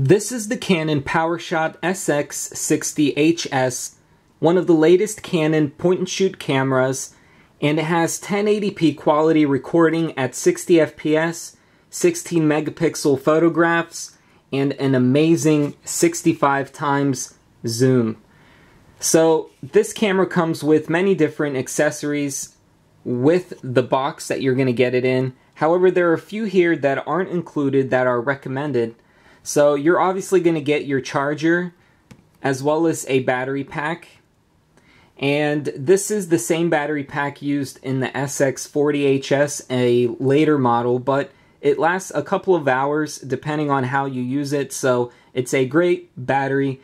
This is the Canon PowerShot SX60HS, one of the latest Canon point-and-shoot cameras, and it has 1080p quality recording at 60 FPS, 16 megapixel photographs, and an amazing 65 times zoom. So this camera comes with many different accessories with the box that you're going to get it in. However, there are a few here that aren't included that are recommended. So you're obviously going to get your charger as well as a battery pack. And this is the same battery pack used in the SX40HS, a later model, but it lasts a couple of hours depending on how you use it. So it's a great battery.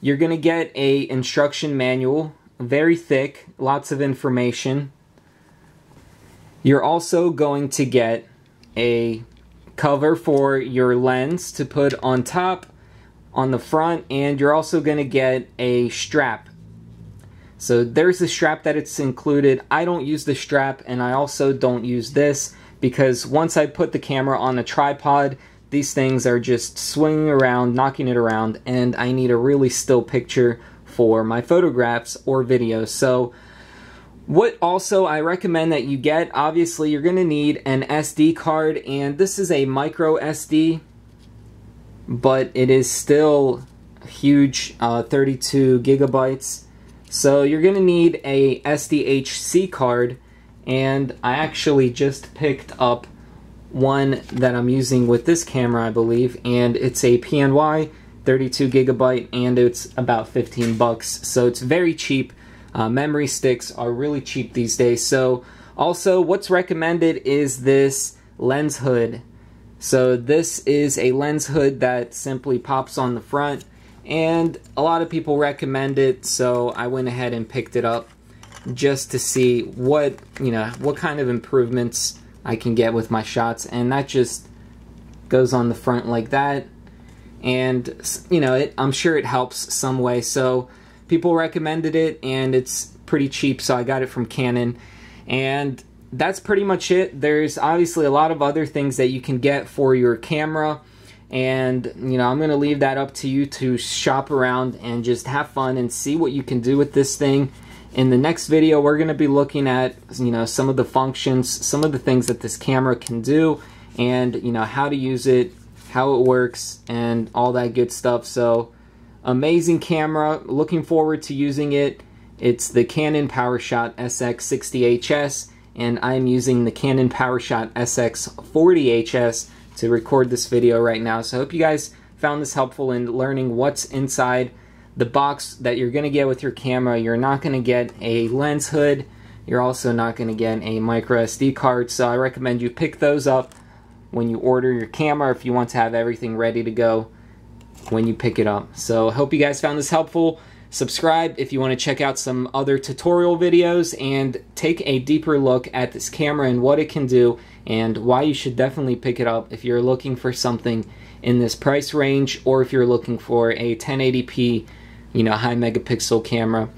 You're going to get a instruction manual, very thick, lots of information. You're also going to get a cover for your lens to put on top, on the front, and you're also going to get a strap. So there's the strap that it's included. I don't use the strap and I also don't use this because once I put the camera on a tripod, these things are just swinging around, knocking it around, and I need a really still picture for my photographs or videos. So what also I recommend that you get, obviously you're going to need an SD card and this is a micro SD but it is still huge, uh, 32 gigabytes. So you're going to need a SDHC card and I actually just picked up one that I'm using with this camera I believe and it's a PNY 32 gigabyte and it's about 15 bucks so it's very cheap uh, memory sticks are really cheap these days. So also what's recommended is this lens hood. So this is a lens hood that simply pops on the front and a lot of people recommend it so I went ahead and picked it up just to see what you know what kind of improvements I can get with my shots and that just goes on the front like that and you know it, I'm sure it helps some way so people recommended it and it's pretty cheap so I got it from Canon. And that's pretty much it. There's obviously a lot of other things that you can get for your camera. And you know I'm gonna leave that up to you to shop around and just have fun and see what you can do with this thing. In the next video we're gonna be looking at you know some of the functions some of the things that this camera can do and you know how to use it how it works and all that good stuff. So Amazing camera, looking forward to using it. It's the Canon PowerShot SX60HS and I'm using the Canon PowerShot SX40HS to record this video right now. So I hope you guys found this helpful in learning what's inside the box that you're going to get with your camera. You're not going to get a lens hood. You're also not going to get a micro SD card. So I recommend you pick those up when you order your camera if you want to have everything ready to go when you pick it up. So hope you guys found this helpful. Subscribe if you want to check out some other tutorial videos and take a deeper look at this camera and what it can do and why you should definitely pick it up if you're looking for something in this price range or if you're looking for a 1080p, you know, high megapixel camera